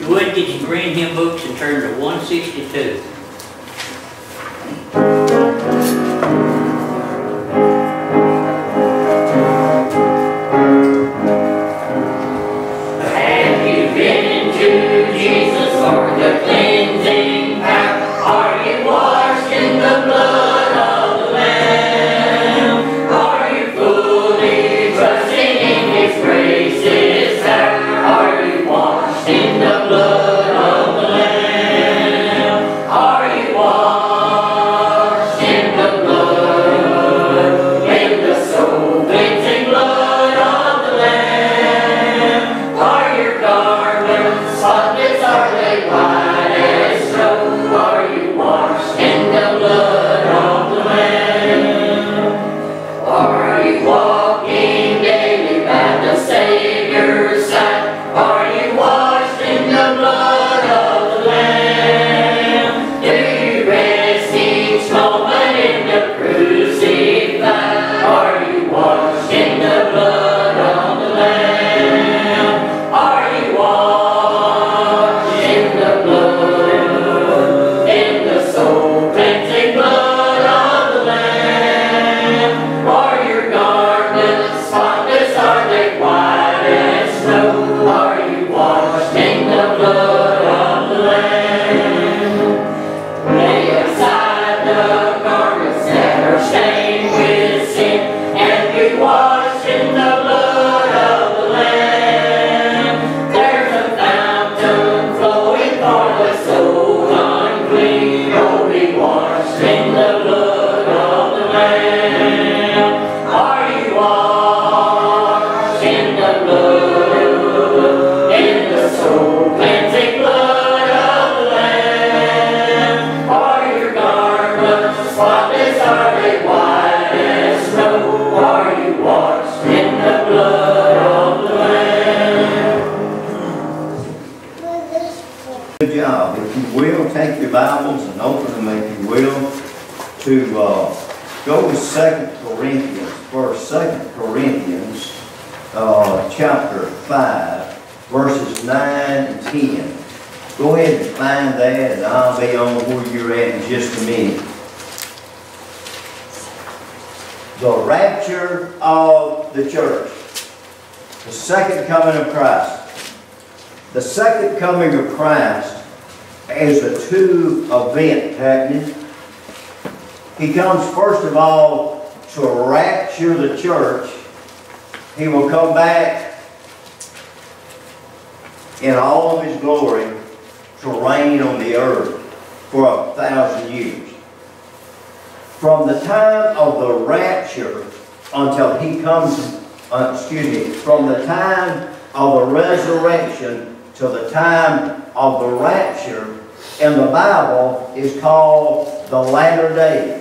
You would get your green hymn books and turn to 162. Second Corinthians, first, Second Corinthians, uh, chapter five, verses nine and ten. Go ahead and find that, and I'll be on where you're at in just a minute. The rapture of the church. The second coming of Christ. The second coming of Christ is a two event happening. He comes first of all to rapture the church. He will come back in all of his glory to reign on the earth for a thousand years. From the time of the rapture until he comes, uh, excuse me, from the time of the resurrection to the time of the rapture in the Bible is called the latter days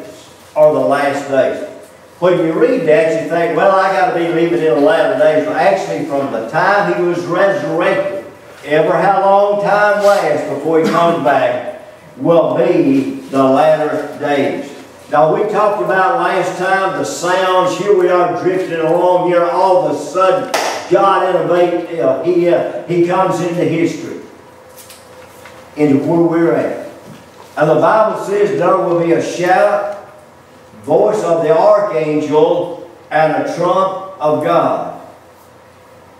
or the last days. When you read that, you think, well, I got to be living in the latter days. But actually, from the time he was resurrected, ever how long time lasts before he comes back, will be the latter days. Now, we talked about last time the sounds. Here we are drifting along here. All of a sudden, God innovates. Uh, he, uh, he comes into history, into where we're at. And the Bible says there will be a shout, voice of the archangel, and a trump of God.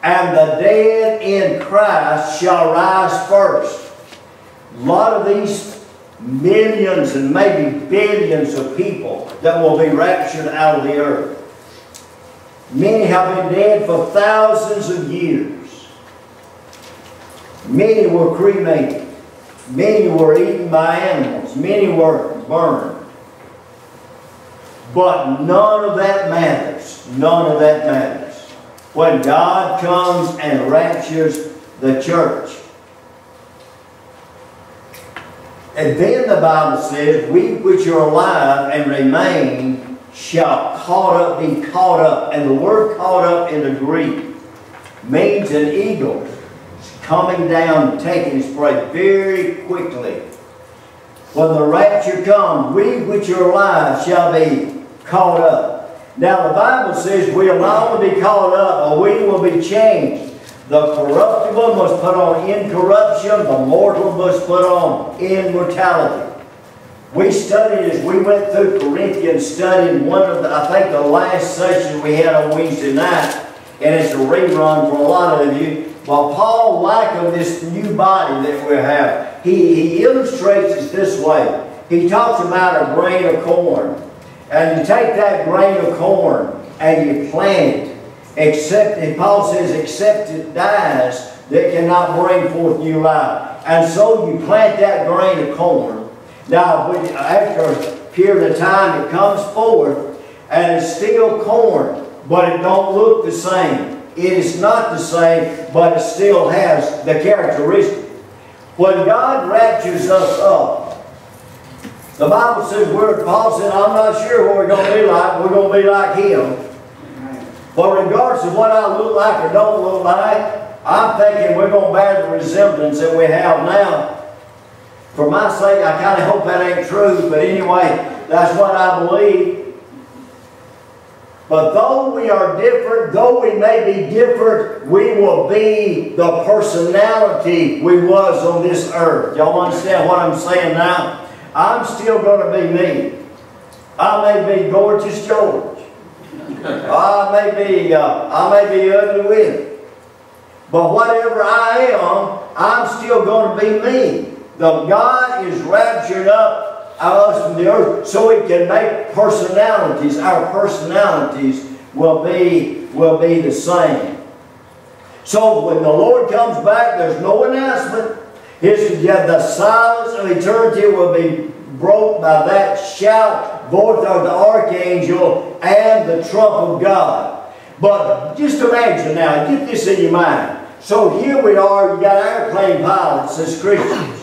And the dead in Christ shall rise first. A lot of these millions and maybe billions of people that will be raptured out of the earth. Many have been dead for thousands of years. Many were cremated. Many were eaten by animals. Many were burned. But none of that matters. None of that matters. When God comes and raptures the church. And then the Bible says, we which are alive and remain shall caught up, be caught up. And the word caught up in the Greek means an eagle coming down, taking its prey very quickly. When the rapture comes, we which are alive shall be caught up. Now the Bible says we'll not only be caught up, but we will be changed. The corruptible must put on incorruption, the mortal must put on immortality. We studied as we went through Corinthians, studying one of the, I think the last session we had on Wednesday night, and it's a rerun for a lot of you. But Paul likened this new body that we have. He, he illustrates it this way. He talks about a grain of corn. And you take that grain of corn and you plant it. Except, and Paul says, except it dies, that cannot bring forth new life. And so you plant that grain of corn, now, after a period of time, it comes forth, and it's still corn, but it don't look the same. It is not the same, but it still has the characteristic. When God raptures us up, the Bible says, we're, Paul said, I'm not sure what we're going to be like. We're going to be like Him. But regardless of what I look like or don't look like, I'm thinking we're going to bear the resemblance that we have now for my sake, I kind of hope that ain't true, but anyway, that's what I believe. But though we are different, though we may be different, we will be the personality we was on this earth. Y'all understand what I'm saying now? I'm still going to be me. I may be gorgeous George. I may be, uh, I may be ugly with But whatever I am, I'm still going to be me. The God is raptured up us from the earth so we can make personalities. Our personalities will be, will be the same. So when the Lord comes back, there's no announcement. His, the silence of eternity will be broke by that shout, voice of the archangel, and the trump of God. But just imagine now, get this in your mind. So here we are, you got airplane pilots as Christians.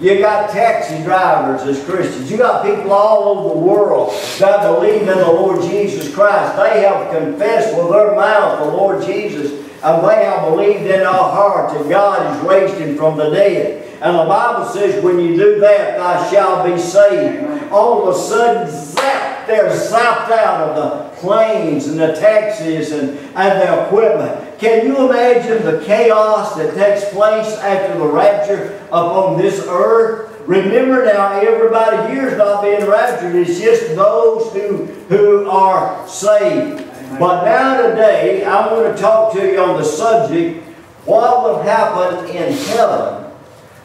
You got taxi drivers as Christians. You got people all over the world that believe in the Lord Jesus Christ. They have confessed with their mouth the Lord Jesus, have believed in their heart that God has raised him from the dead. And the Bible says when you do that, thou shalt be saved. All of a sudden, zap, they're zapped out of the planes and the taxis and, and the equipment. Can you imagine the chaos that takes place after the rapture upon this earth? Remember now, everybody here is not being raptured. It's just those who, who are saved. But now today, I want to talk to you on the subject, what will happen in heaven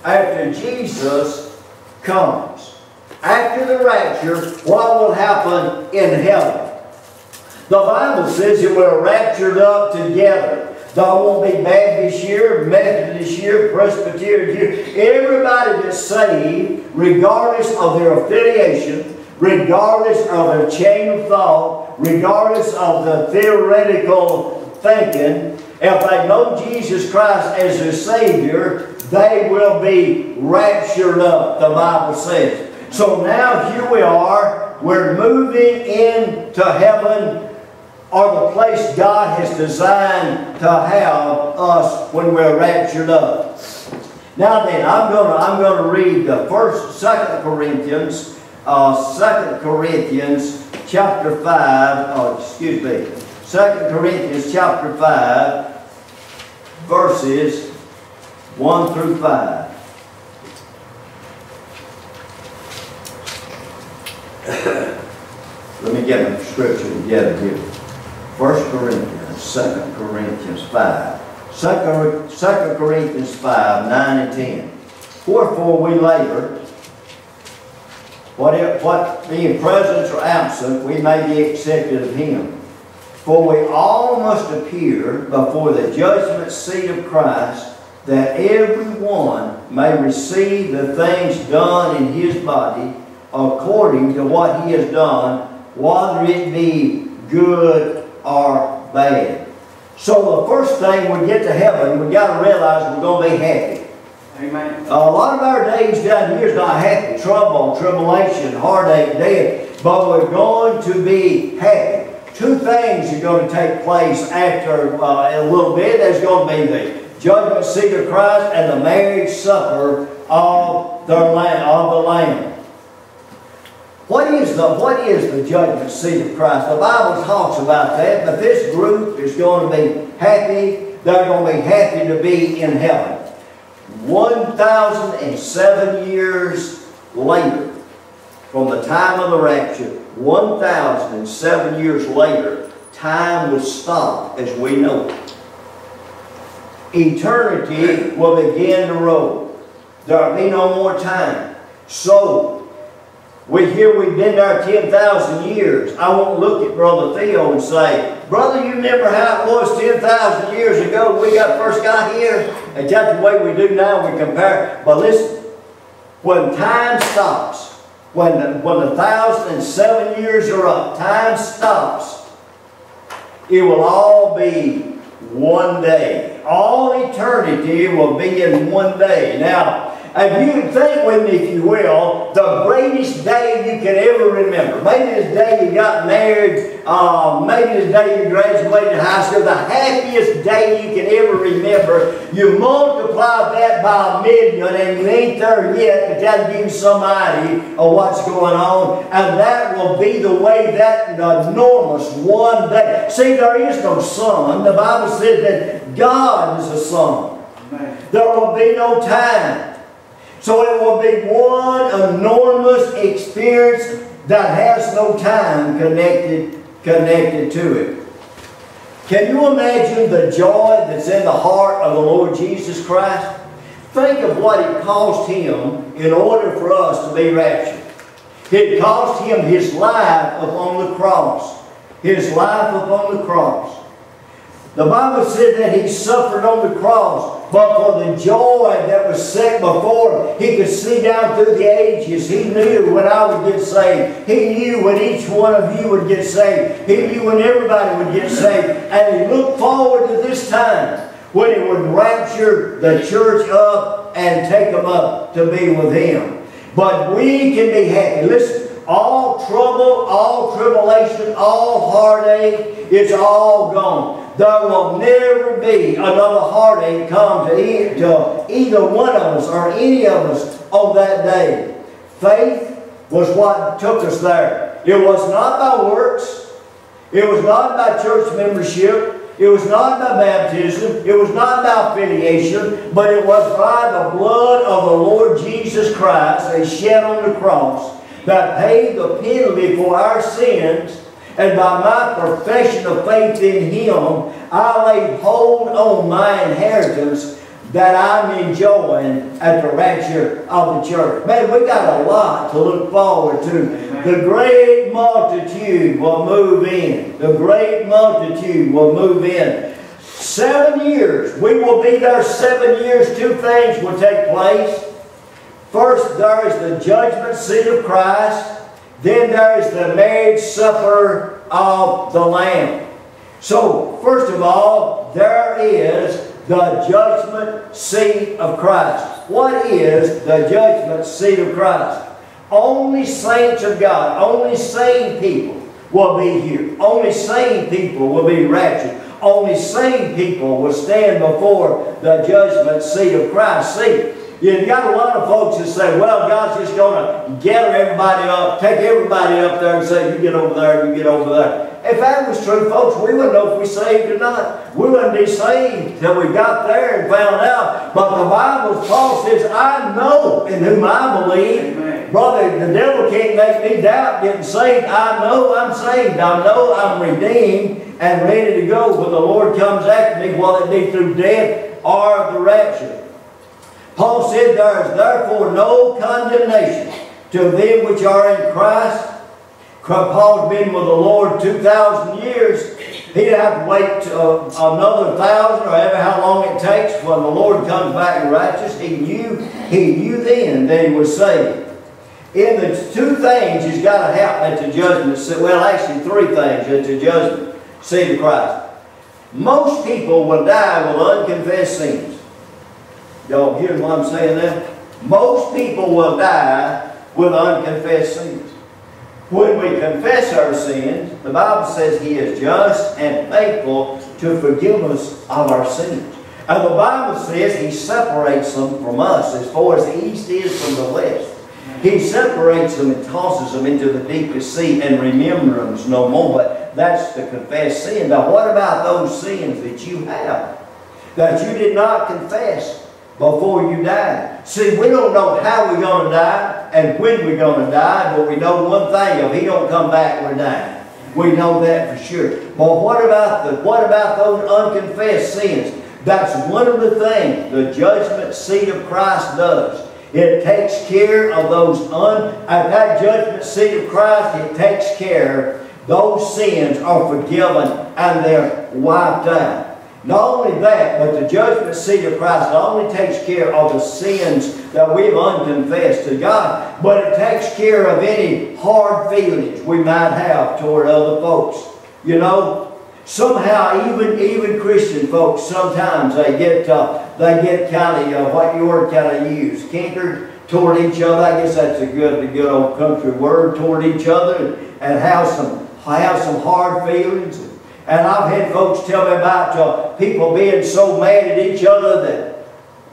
after Jesus comes. After the rapture, what will happen in heaven? The Bible says that we're raptured up together. There won't be Baptist here, Methodist here, Presbyterian here. Everybody that's saved, regardless of their affiliation, regardless of their chain of thought, regardless of the theoretical thinking, if they know Jesus Christ as their Savior, they will be raptured up, the Bible says. So now here we are, we're moving into heaven or the place God has designed to have us when we're raptured up. Now then, I'm going to I'm going to read the first, Second Corinthians, uh, Second Corinthians chapter five. Oh, excuse me, Second Corinthians chapter five, verses one through five. Let me get my scripture together here. 1 Corinthians, 2 Corinthians 5. 2, 2 Corinthians 5, 9 and 10. Wherefore we labor, what, if, what being present or absent, we may be accepted of him. For we all must appear before the judgment seat of Christ, that every one may receive the things done in his body according to what he has done, whether it be good or bad. So the first thing we get to heaven, we got to realize we're going to be happy. Amen. A lot of our days down here is not happy. Trouble, tribulation, heartache, death. But we're going to be happy. Two things are going to take place after uh, a little bit. There's going to be the judgment seat of Christ and the marriage supper of the Lamb. Of the Lamb. What is the what is the judgment seat of Christ? The Bible talks about that, but this group is going to be happy. they're going to be happy to be in heaven. 1,007 years later, from the time of the rapture, 1,007 years later, time will stop as we know it. Eternity will begin to roll. There'll be no more time. So, we hear we've been there 10,000 years. I won't look at Brother Theo and say, Brother, you remember how it was 10,000 years ago we got first got here? And that's the way we do now, we compare. But listen, when time stops, when the, when the thousand and seven years are up, time stops, it will all be one day. All eternity will be in one day. Now, and you think with me, if you will, the greatest day you can ever remember. Maybe the day you got married, uh, maybe the day you graduated high school, the happiest day you can ever remember. You multiply that by a million and you ain't there yet, but that gives you some idea of what's going on. And that will be the way that enormous one day. See, there is no sun. The Bible says that God is the sun. There will be no time. So it will be one enormous experience that has no time connected, connected to it. Can you imagine the joy that's in the heart of the Lord Jesus Christ? Think of what it cost Him in order for us to be raptured. It cost Him His life upon the cross. His life upon the cross. The Bible said that He suffered on the cross but for the joy that was set before him. He could see down through the ages. He knew when I would get saved. He knew when each one of you would get saved. He knew when everybody would get saved. And he looked forward to this time when he would rapture the church up and take them up to be with him. But we can be happy. Listen, all trouble, all tribulation, all heartache, it's all gone. There will never be another heartache come to, either one of us or any of us on that day. Faith was what took us there. It was not by works. It was not by church membership. It was not by baptism. It was not by affiliation. But it was by the blood of the Lord Jesus Christ, a shed on the cross, that paid the penalty for our sins and by my profession of faith in Him, I laid hold on my inheritance that I'm enjoying at the rapture of the church. Man, we got a lot to look forward to. The great multitude will move in. The great multitude will move in. Seven years. We will be there seven years. Two things will take place. First, there is the judgment seat of Christ. Then there is the marriage supper of the Lamb. So, first of all, there is the judgment seat of Christ. What is the judgment seat of Christ? Only saints of God, only sane people will be here. Only sane people will be raptured. Only sane people will stand before the judgment seat of Christ. See, you got a lot of folks that say, well, God's just going to gather everybody up, take everybody up there and say, you get over there, you get over there. If that was true, folks, we wouldn't know if we saved or not. We wouldn't be saved till we got there and found out. But the Bible, Paul says, I know in whom I believe. Amen. Brother, the devil can't make me doubt getting saved. I know I'm saved. I know I'm redeemed and ready to go when the Lord comes after me, whether it be through death or the rapture. Paul said, There is therefore no condemnation to them which are in Christ. Paul's been with the Lord 2,000 years. He'd have to wait uh, another thousand or ever how long it takes when the Lord comes back in righteous. He knew, he knew then that he was saved. In the two things he's got to happen at the judgment well actually three things at the judgment seat of Christ. Most people will die with unconfessed sins. Y'all hear what I'm saying there? Most people will die with unconfessed sins. When we confess our sins, the Bible says He is just and faithful to forgive us of our sins. And the Bible says He separates them from us as far as the east is from the west. He separates them and tosses them into the deepest sea and remembers no more. But that's the confessed sin. Now what about those sins that you have? that you did not confess before you die. See, we don't know how we're going to die and when we're going to die, but we know one thing, if he don't come back, we're dying. We know that for sure. But what about the what about those unconfessed sins? That's one of the things the judgment seat of Christ does. It takes care of those un at that judgment seat of Christ, it takes care those sins are forgiven and they're wiped out. Not only that, but the judgment seat of Christ not only takes care of the sins that we've unconfessed to God, but it takes care of any hard feelings we might have toward other folks. You know, somehow even even Christian folks sometimes they get uh, they get kind of uh, what you word kind of use cankered toward each other. I guess that's a good a good old country word toward each other and, and have some have some hard feelings. And I've had folks tell me about uh, people being so mad at each other that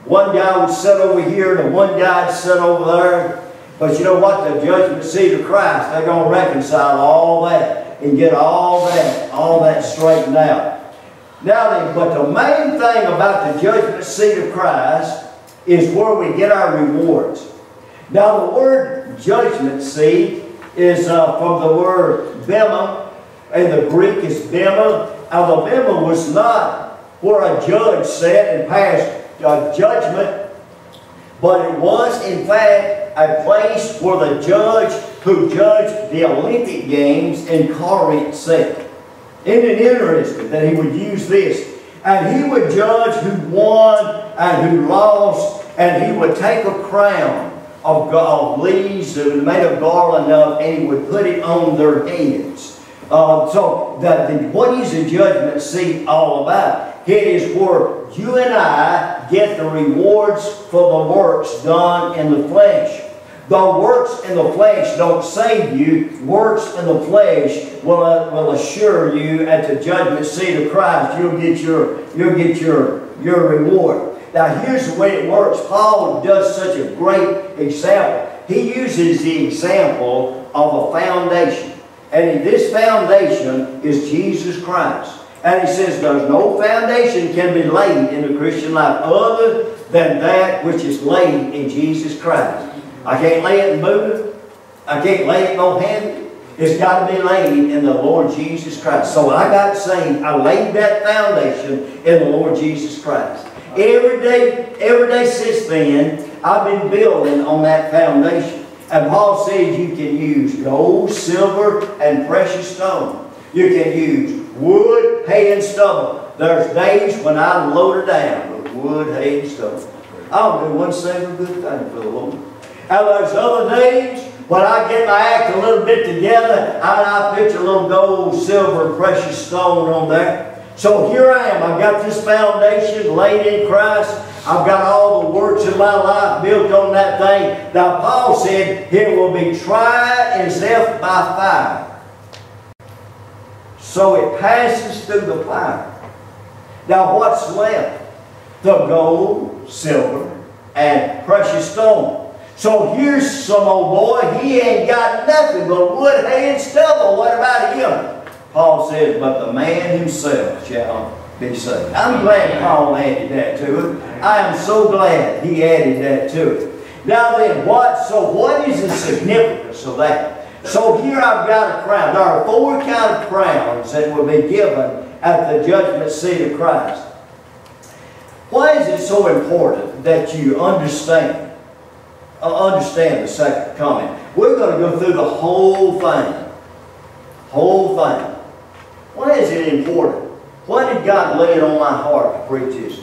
one guy would sit over here and one guy would sit over there. But you know what? The judgment seat of Christ, they're going to reconcile all that and get all that, all that straightened out. Now then, but the main thing about the judgment seat of Christ is where we get our rewards. Now the word judgment seat is uh, from the word bema, and the Greek is bema. Now the was not where a judge sat and passed uh, judgment, but it was in fact a place where the judge who judged the Olympic Games in Corinth sat. Isn't it interesting that he would use this? And he would judge who won and who lost, and he would take a crown of, of leaves that was made of garland of, and he would put it on their heads. Uh, so, the, the, what is the judgment seat all about? It is where you and I get the rewards for the works done in the flesh. The works in the flesh don't save you. Works in the flesh will, uh, will assure you at the judgment seat of Christ. You'll get your, you'll get your, your reward. Now here's the way it works. Paul does such a great example. He uses the example of a foundation. And this foundation is Jesus Christ. And he says there's no foundation can be laid in the Christian life other than that which is laid in Jesus Christ. I can't lay it in Buddha. I can't lay it in no hand. It's got to be laid in the Lord Jesus Christ. So I got saved. I laid that foundation in the Lord Jesus Christ. Every day, every day since then, I've been building on that foundation. And Paul says you can use gold, silver, and precious stone. You can use wood, hay, and stubble. There's days when I load her down with wood, hay, and stubble. I'll do one single good thing for the Lord. And there's other days when I get my act a little bit together and I pitch a little gold, silver, and precious stone on there. So here I am. I've got this foundation laid in Christ. I've got all the works of my life built on that thing. Now Paul said it will be tried as if by fire. So it passes through the fire. Now what's left? The gold, silver, and precious stone. So here's some old boy, he ain't got nothing but wood, hay, and stubble. What about him? Paul says, but the man himself shall be saved. I'm glad Paul added that to it. I am so glad he added that to it. Now then, what, so what is the significance of that? So here I've got a crown. There are four kind of crowns that will be given at the judgment seat of Christ. Why is it so important that you understand, uh, understand the second coming? We're going to go through the whole thing. Whole thing. Why is it important? Why did God lay it on my heart to preach this?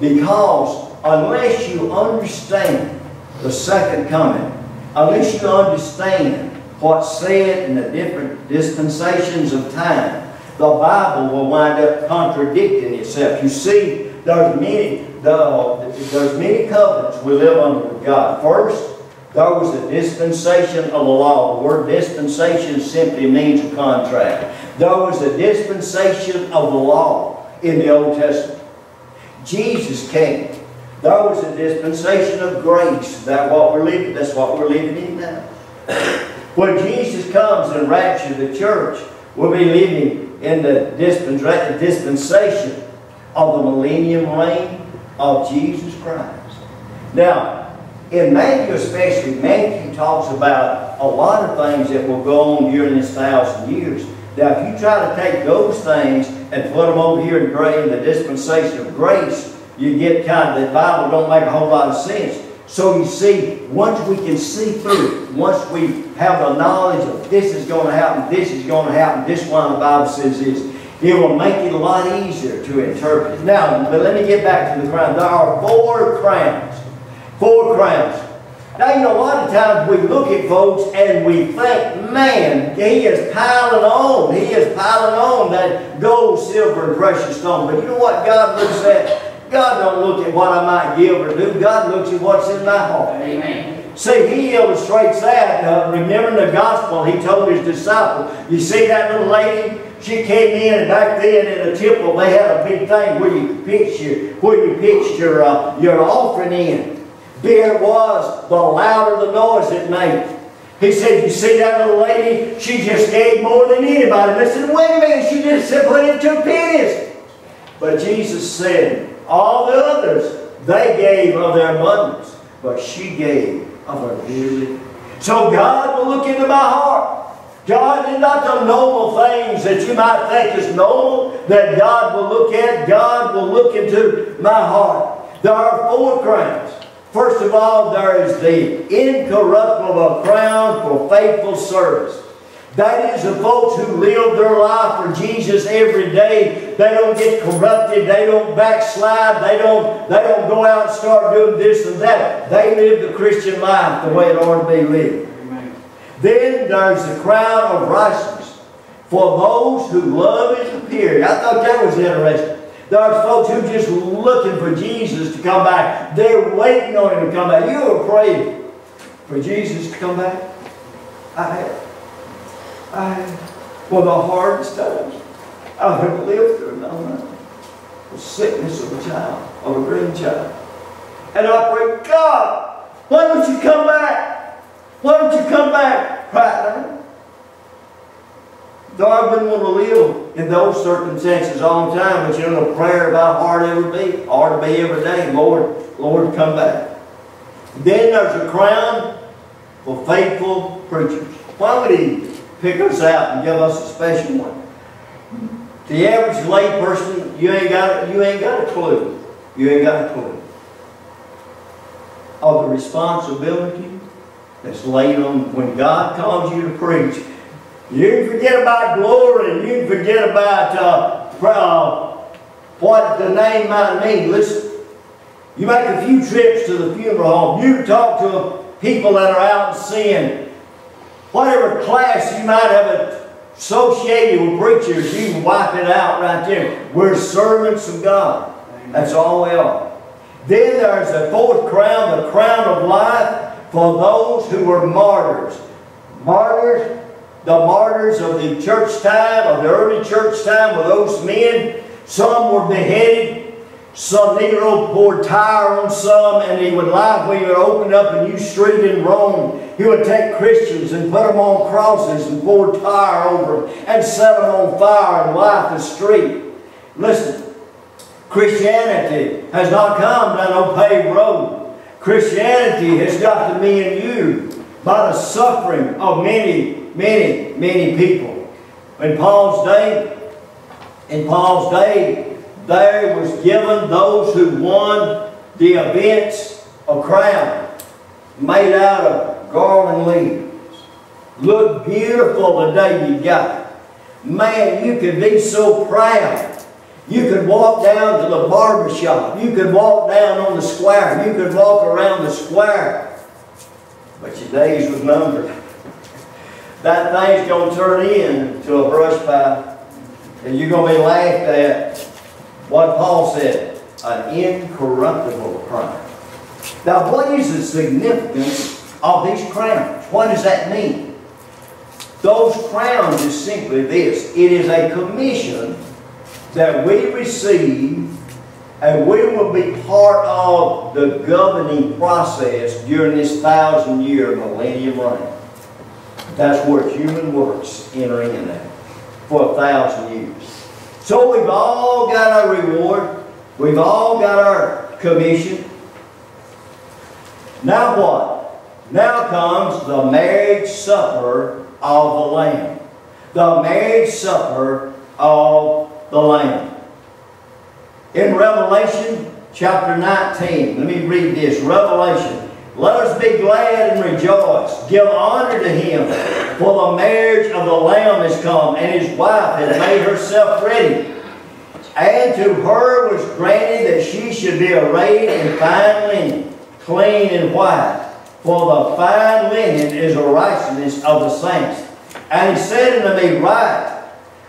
Because unless you understand the second coming, unless you understand what's said in the different dispensations of time, the Bible will wind up contradicting itself. You see, there's many, the, there's many covenants we live under with God. First, there was a dispensation of the law. The word dispensation simply means a contract. There was a dispensation of the law in the Old Testament. Jesus came. There was a dispensation of grace. That what we're living, that's what we're living in now. When Jesus comes and raptures the church, we'll be living in the dispensation of the millennium reign of Jesus Christ. Now, in Matthew especially, Matthew talks about a lot of things that will go on during this thousand years. Now, if you try to take those things and put them over here in gray in the dispensation of grace, you get kind of, the Bible don't make a whole lot of sense. So you see, once we can see through once we have the knowledge of this is going to happen, this is going to happen, this one the Bible says is, it will make it a lot easier to interpret. Now, but let me get back to the crown. There are four crowns. Four crowns. Now, you know, a lot of times we look at folks and we think, man, he is piling on. He is piling on that gold, silver, and precious stone. But you know what God looks at? God don't look at what I might give or do. God looks at what's in my heart. Amen. See, he illustrates that. Uh, remembering the gospel, he told his disciples, you see that little lady? She came in, and back then in the temple, they had a big thing where you pitched your, where you pitched your, uh, your offering in. Bigger it was, the louder the noise it made. He said, you see that little lady? She just gave more than anybody. They said, wait a minute, she just put in two pennies. But Jesus said, all the others, they gave of their abundance, but she gave of her dearly. So God will look into my heart. God is not the noble things that you might think is noble that God will look at. God will look into my heart. There are four crowns. First of all, there is the incorruptible crown for faithful service. That is the folks who live their life for Jesus every day. They don't get corrupted. They don't backslide. They don't, they don't go out and start doing this and that. They live the Christian life the way it ought to be lived. Amen. Then there's the crown of righteousness for those who love His appearing. I thought that was interesting. There's folks who are just looking for Jesus to come back. They're waiting on Him to come back. You ever prayed for Jesus to come back? I have. I have. One of the hardest times I've ever lived through my life. The sickness of a child, of a grandchild. And I pray, God, why don't you come back? Why don't you come back right now? Though I wouldn't want to live in those circumstances all the time, but you know, the prayer of our heart ever be, ought to be every day, Lord, Lord, come back. Then there's a crown for faithful preachers. Why would he pick us out and give us a special one? The average lay person, you ain't got you ain't got a clue. You ain't got a clue of the responsibility that's laid on when God calls you to preach. You can forget about glory you can forget about uh, uh, what the name might mean. Listen, you make a few trips to the funeral home. You talk to people that are out in sin. Whatever class you might have associated with preachers, you can wipe it out right there. We're servants of God. That's all we are. Then there's the fourth crown, the crown of life for those who were martyrs. Martyrs, the martyrs of the church time, of the early church time, were those men. Some were beheaded. Some Nero poured tire on some, and he would lie when he would open up a new street in Rome. He would take Christians and put them on crosses and pour tire over them and set them on fire and light the street. Listen, Christianity has not come down no paved road. Christianity has got to me and you by the suffering of many, many, many people. In Paul's day, in Paul's day, there was given those who won the events a crown made out of garland leaves. Look beautiful the day you got it. Man, you could be so proud. You could walk down to the barber shop. You could walk down on the square. You could walk around the square. But your days was numbered. That thing's going to turn into a brush pile. And you're going to be laughed at. What Paul said, an incorruptible crown. Now, what is the significance of these crowns? What does that mean? Those crowns is simply this. It is a commission that we receive and we will be part of the governing process during this thousand year millennium reign. That's where human works enter in that for a thousand years. So we've all got our reward. We've all got our commission. Now what? Now comes the marriage supper of the Lamb. The marriage supper of the Lamb. In Revelation chapter 19, let me read this. Revelation. Let us be glad and rejoice. Give honor to him, for the marriage of the Lamb is come, and his wife has made herself ready. And to her was granted that she should be arrayed in fine linen, clean and white. For the fine linen is the righteousness of the saints. And he said unto me, Right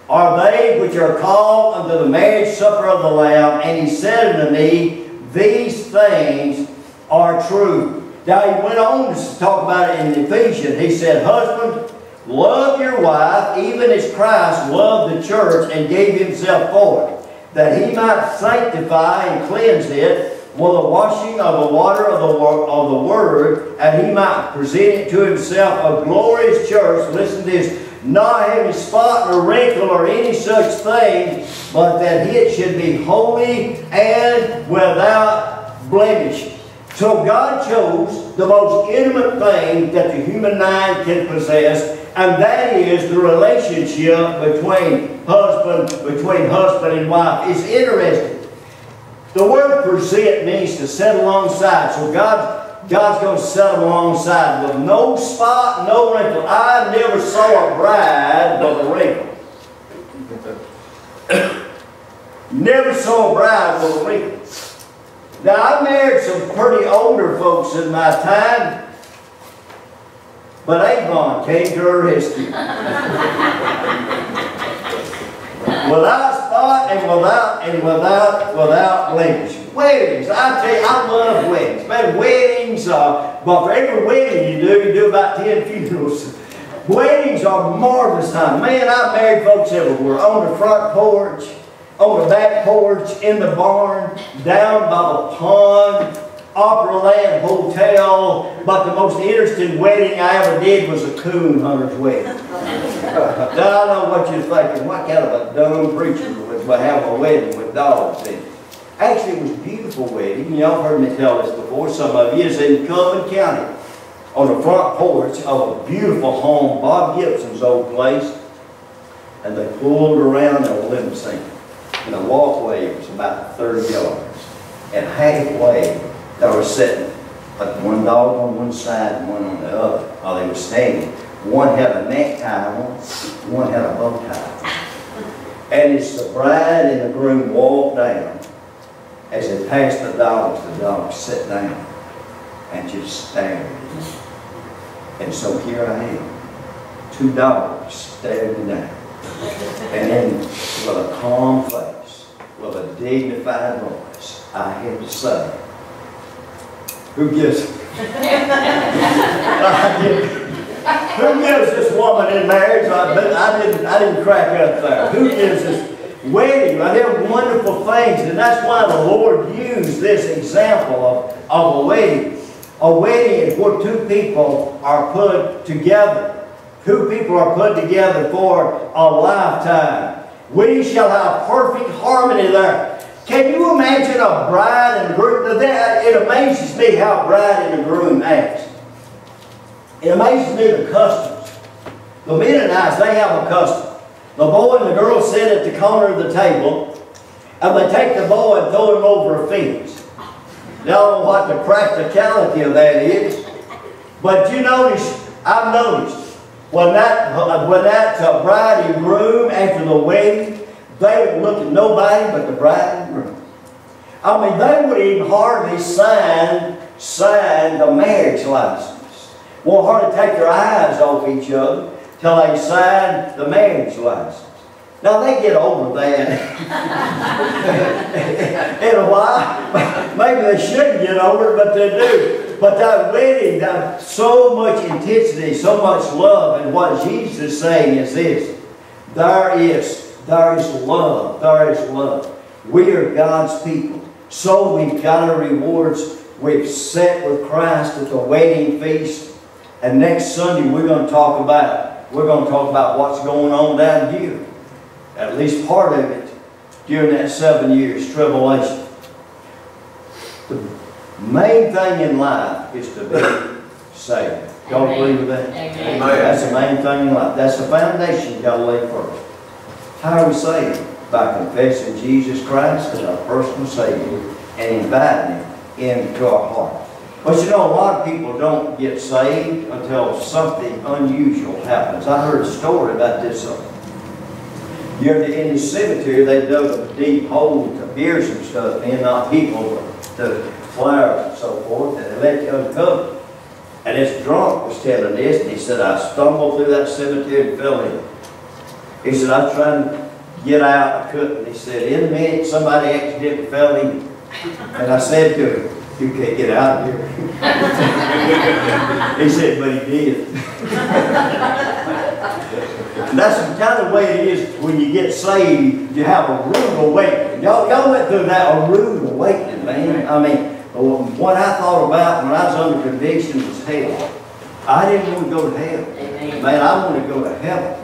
are they which are called unto the marriage supper of the Lamb. And he said unto me, These things are true. Now he went on to talk about it in Ephesians. He said, Husband, love your wife, even as Christ loved the church and gave himself for it, that he might sanctify and cleanse it with the washing of the water of the, of the Word, and he might present it to himself a glorious church. Listen to this not having spot or wrinkle or any such thing, but that it should be holy and without blemish. So God chose the most intimate thing that the human mind can possess, and that is the relationship between husband, between husband and wife. It's interesting. The word present means to set alongside. So God God's going to set alongside with no spot, no wrinkle. I never saw a bride with a wrinkle. never saw a bride with a wrinkle. Now, I married some pretty older folks in my time, but Avon came to her rescue. without spot and without and without without blemish. Weddings, I tell you, I love weddings. Man, weddings, uh, but for every wedding you do, you do about 10 funerals. Weddings are marvelous time. Man, I've married folks everywhere. On the front porch, on the back porch, in the barn, down by the pond, Opryland Hotel, but the most interesting wedding I ever did was a coon hunter's wedding. now I know what you're thinking. What kind of a dumb preacher would have a wedding with dogs in it? Actually, it was a beautiful wedding. Y'all heard me tell this before. Some of you is in Coleman County on the front porch of a beautiful home, Bob Gibson's old place. And they pulled around a limousine. And the walkway was about 30 yards. And halfway, they were sitting, like one dog on one side and one on the other while they were standing. One had a necktie on, one had a bow tie. And as the bride and the groom walked down, as they passed the dogs, the dogs sat down and just stared. And so here I am, two dogs staring down. And then with a calm face, with a dignified voice, I had to say, who gives, who gives this woman in marriage? I, I, didn't, I didn't crack up there. Who gives this wedding, I They're wonderful things, and that's why the Lord used this example of, of a wedding. A wedding is where two people are put together. Two people are put together for a lifetime. We shall have perfect harmony there. Can you imagine a bride and groom groom? It amazes me how bride and a groom acts. It amazes me the customs. The men and Mennonites, they have a custom. The boy and the girl sit at the corner of the table, and they take the boy and throw him over a fence. Now, I don't know what the practicality of that is, but you notice, I've noticed, when that, when that uh, bride and groom, after the wedding, they would look at nobody but the bride and groom. I mean, they would even hardly sign, sign the marriage license. Won't hardly take their eyes off each other till they sign the marriage license. Now they get over that in a while. Maybe they shouldn't get over it, but they do. But that wedding, that so much intensity, so much love, and what Jesus is saying is this: there is, there is love, there is love. We are God's people, so we've got our rewards. We've set with Christ at the wedding feast, and next Sunday we're going to talk about we're going to talk about what's going on down here. At least part of it during that seven years tribulation. The main thing in life is to be saved. Y'all agree with that? Amen. That's the main thing in life. That's the foundation you gotta lay first. How are we saved? By confessing Jesus Christ as our personal Savior and inviting Him into our heart. But you know, a lot of people don't get saved until something unusual happens. I heard a story about this. uh, You ever in the cemetery, they dug a deep hole to bury some stuff in, not people, but the flowers and so forth, and they let you uncover. And this drunk was telling this, and he said, I stumbled through that cemetery and fell in. He said, I trying to get out, I couldn't. He said, in a minute, somebody accidentally fell in. And I said to him, you can't get out of here. He said, but he did. That's the kind of way it is when you get saved, you have a rude awakening. Y'all, y'all went through that, a rude awakening, man. I mean, what I thought about when I was under conviction was hell. I didn't want to go to hell. Amen. Man, I want to go to heaven.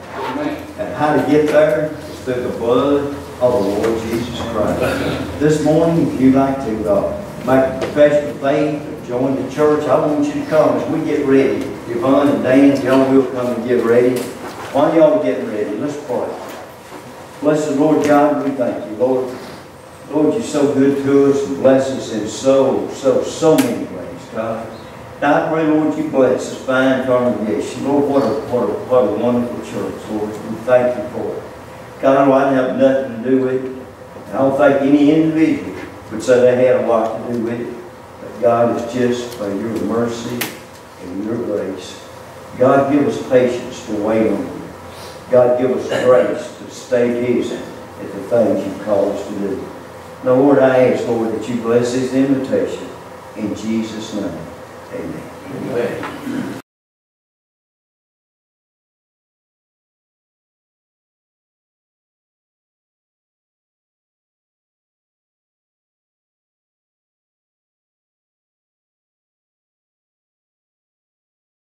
And how to get there is through the blood of the Lord Jesus Christ. This morning, if you'd like to uh, make a profession of faith, join the church, I want you to come as we get ready. Yvonne and Dan, y'all will come and get ready. While y'all are getting ready, let's pray. Bless the Lord God, we thank you, Lord. Lord, you're so good to us and bless us in so, so, so many ways, God. Now, I pray, Lord, you bless this fine congregation. Lord, what a, what a, what a wonderful church, Lord. We thank you for it. God, I didn't have nothing to do with it. I don't think any individual would say they had a lot to do with it. But God, it's just by your mercy and your grace. God, give us patience to wait on you. God, give us grace to stay busy at the things you call us to do. Now, Lord, I ask, Lord, that you bless this invitation in Jesus' name. Amen. Amen.